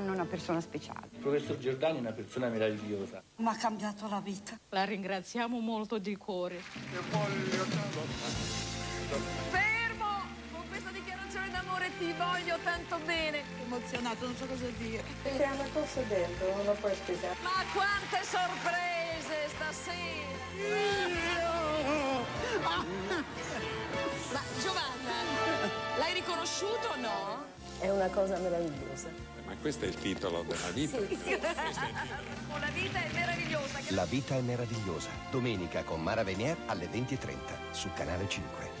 È una persona speciale. Il professor Giordani è una persona meravigliosa. Mi ha cambiato la vita. La ringraziamo molto di cuore. Fermo! Con questa dichiarazione d'amore ti voglio tanto bene. Emozionato, non so cosa dire. C'è una cosa dentro, non lo puoi spiegare. Ma quante sorprese riconosciuto o no? È una cosa meravigliosa. Ma questo è il titolo della vita. Sì, sì. La vita è meravigliosa. La vita è meravigliosa. Domenica con Mara Venier alle 20.30 su Canale 5.